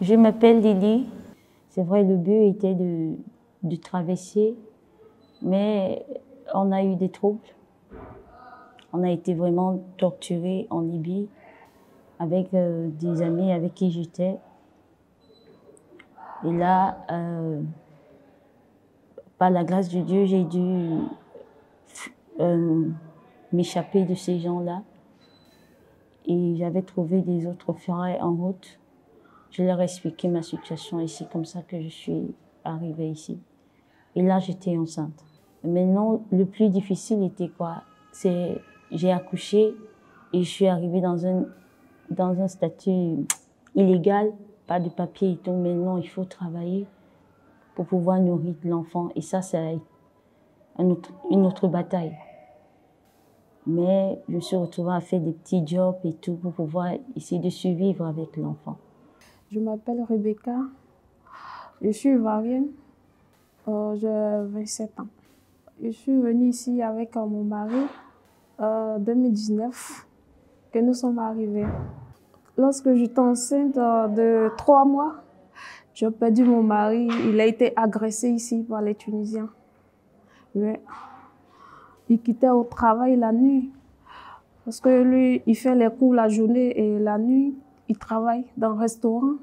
Je m'appelle Lily. C'est vrai, le but était de, traverser, mais on a eu des troubles. On a été vraiment torturés en Libye avec euh, des amis avec qui j'étais. Et là, euh, par la grâce de Dieu, j'ai dû euh, m'échapper de ces gens-là. Et j'avais trouvé des autres frères en route. Je leur ai expliqué ma situation et c'est comme ça que je suis arrivée ici. Et là, j'étais enceinte. Maintenant, le plus difficile était quoi? C'est j'ai accouché et je suis arrivée dans un, dans un statut illégal, pas de papier et tout. Maintenant, il faut travailler pour pouvoir nourrir l'enfant. Et ça, c'est une autre bataille. Mais je me suis retrouvée à faire des petits jobs et tout pour pouvoir essayer de survivre avec l'enfant. Je m'appelle Rebecca. Je suis ivoirienne. Euh, j'ai 27 ans. Je suis venue ici avec euh, mon mari en 2019 que nous sommes arrivés. Lorsque j'étais enceinte euh, de trois mois, j'ai perdu mon mari. Il a été agressé ici par les Tunisiens. Il quittait au travail la nuit. Parce que lui, il fait les cours la journée et la nuit, il travaille dans un restaurant.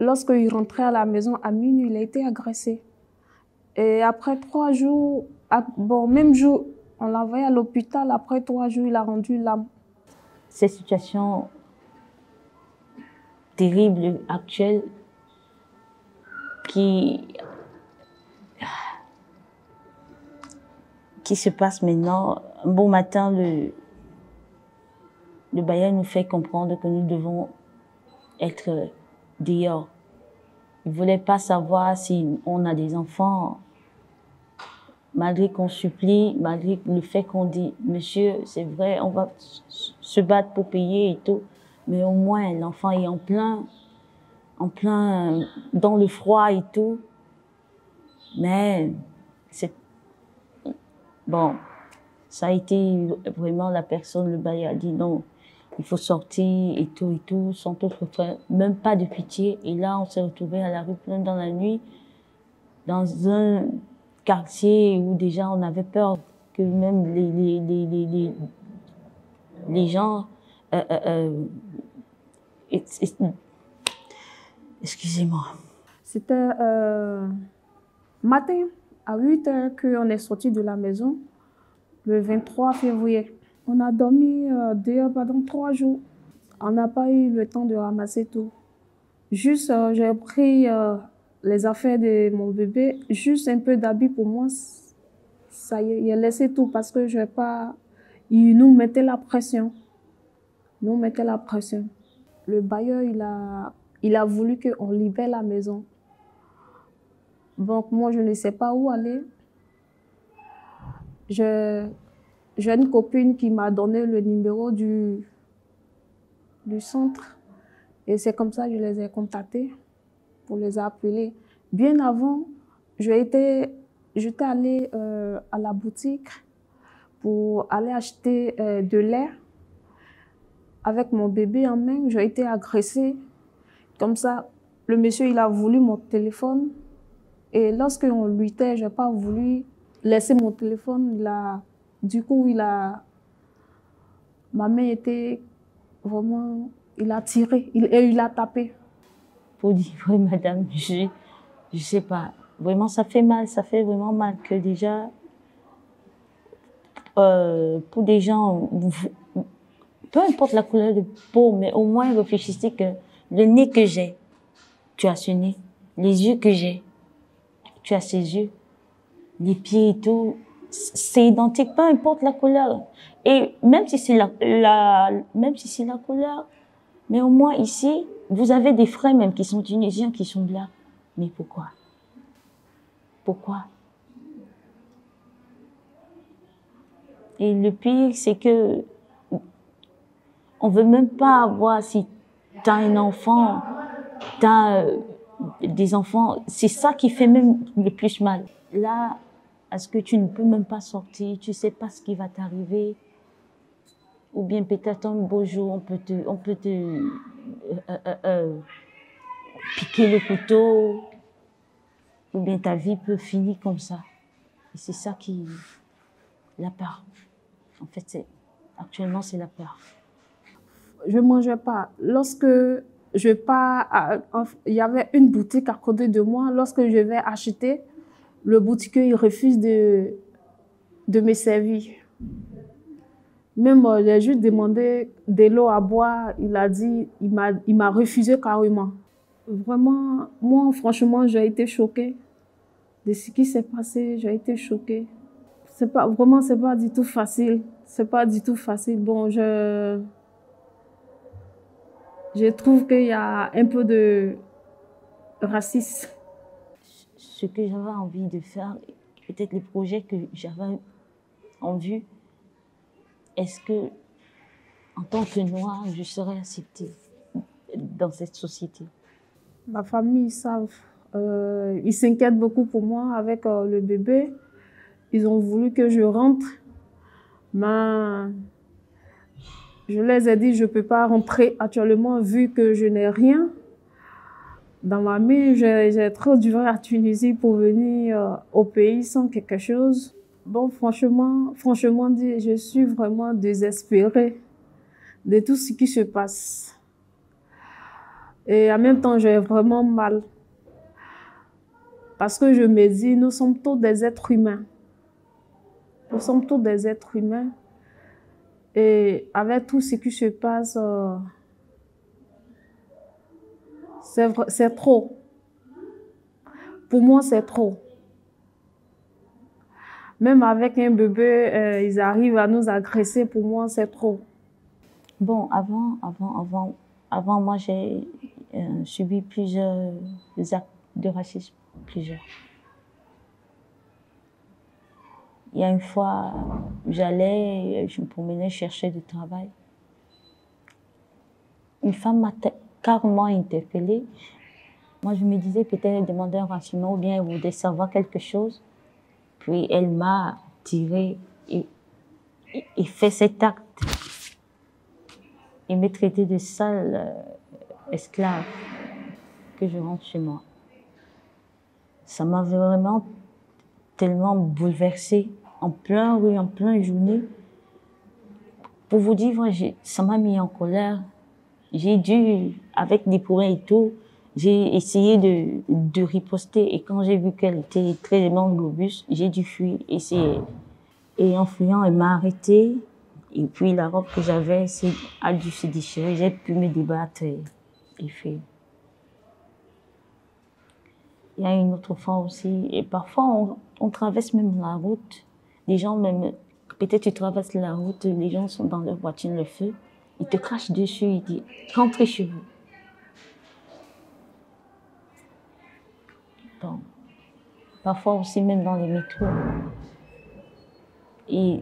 Lorsqu'il rentrait à la maison à minuit, il a été agressé. Et après trois jours, bon, même jour, on l'a envoyé à l'hôpital. Après trois jours, il a rendu l'âme. Ces situations terribles, actuelles, qui, se passent maintenant. Un bon matin, le, le nous fait comprendre que nous devons être dehors. Il voulait pas savoir si on a des enfants, malgré qu'on supplie, malgré le fait qu'on dit, monsieur, c'est vrai, on va se battre pour payer et tout, mais au moins l'enfant est en plein, en plein dans le froid et tout. Mais c'est bon, ça a été vraiment la personne, le bailleur a dit non, il faut sortir et tout et tout, sans autre même pas de pitié. Et là, on s'est retrouvé à la rue plein dans la nuit, dans un quartier où déjà on avait peur que même les, les, les, les, les gens... Euh, euh, euh Excusez-moi. C'était matin à 8 heures qu'on est sorti de la maison, le 23 février. On a dormi euh, dehors pendant trois jours. On n'a pas eu le temps de ramasser tout. Juste, euh, j'ai pris euh, les affaires de mon bébé, juste un peu d'habits pour moi. Ça y est, a laissé tout parce que je vais pas. Il nous mettait la pression. Il nous mettait la pression. Le bailleur, il a, il a voulu qu'on libère la maison. Donc, moi, je ne sais pas où aller. Je, j'ai une copine qui m'a donné le numéro du, du centre. Et c'est comme ça que je les ai contactés pour les appeler. Bien avant, j'étais allée euh, à la boutique pour aller acheter euh, de lait avec mon bébé en main. J'ai été agressée. Comme ça, le monsieur, il a voulu mon téléphone. Et lorsqu'on luttait, je n'ai pas voulu laisser mon téléphone. Il du coup, il a, ma main était vraiment, il a tiré il, et il a tapé. Pour dire, oui, madame, je ne sais pas. Vraiment, ça fait mal, ça fait vraiment mal que déjà, euh, pour des gens, peu importe la couleur de peau, mais au moins réfléchissez que le nez que j'ai, tu as ce nez. Les yeux que j'ai, tu as ces yeux. Les pieds et tout, c'est identique, peu importe la couleur. Et même si c'est la, même couleur, mais au moins ici, vous avez des frères même qui sont tunisiens, qui sont là. Mais pourquoi? Pourquoi? Et le pire, c'est que on veut même pas voir si tu as un enfant, tu as euh, des enfants. C'est ça qui fait même le plus mal. Là, est-ce que tu ne peux même pas sortir, tu sais pas ce qui va t'arriver. Ou bien peut-être un beau jour, on peut te, on peut te, euh, euh, euh, piquer le couteau, ou bien ta vie peut finir comme ça. Et c'est ça qui, la peur. En fait, actuellement, c'est la peur. Je ne mangeais pas. Lorsque je pars, il y avait une boutique à côté de moi. Lorsque je vais acheter, le boutiquier il refuse de, de me servir. Même euh, j'ai juste demandé de l'eau à boire, il a dit, il m'a refusé carrément. Vraiment, moi, franchement, j'ai été choquée de ce qui s'est passé. J'ai été choquée. C'est pas, vraiment, c'est pas du tout facile. C'est pas du tout facile. Bon, je, je trouve qu'il y a un peu de racisme. Ce que j'avais envie de faire, peut-être les projets que j'avais en vue, est-ce que, en tant que noire, je serais acceptée dans cette société? Ma famille, ils savent. Euh, ils s'inquiètent beaucoup pour moi avec euh, le bébé. Ils ont voulu que je rentre. Mais je les ai dit, je ne peux pas rentrer actuellement vu que je n'ai rien. Dans ma vie, j'ai trop duré à Tunisie pour venir euh, au pays sans quelque chose. Bon, franchement, franchement je suis vraiment désespérée de tout ce qui se passe. Et en même temps, j'ai vraiment mal. Parce que je me dis, nous sommes tous des êtres humains. Nous sommes tous des êtres humains. Et avec tout ce qui se passe, euh, c'est trop. Pour moi, c'est trop. Même avec un bébé, euh, ils arrivent à nous agresser. Pour moi, c'est trop. Bon, avant, avant, avant, avant moi, j'ai euh, subi plusieurs actes de racisme, plusieurs. Il y a une fois, j'allais, je me promenais chercher du travail. Une femme m'a carrément interpellée. Moi, je me disais peut-être demander un renseignement ou bien elle voulait savoir quelque chose. Puis elle m'a tiré et, fait cet acte. Et m'a traité de sale euh, esclave que je rentre chez moi. Ça m'a vraiment tellement bouleversée en plein rue, en pleine journée. Pour vous dire, ça m'a mis en colère. J'ai dû, avec des pourrins et tout, j'ai essayé de, de riposter et quand j'ai vu qu'elle était très robuste, j'ai dû fuir. Et, et en fuyant, elle m'a arrêté. Et puis la robe que j'avais a dû se déchirer. J'ai pu me débattre et. Il y a une autre fois aussi. Et parfois, on, on traverse même la route. Les gens, même, peut-être tu traverses la route, les gens sont dans leur voiture, le feu. Ils te crachent dessus, ils disent rentrez chez vous. parfois aussi même dans les métros. Et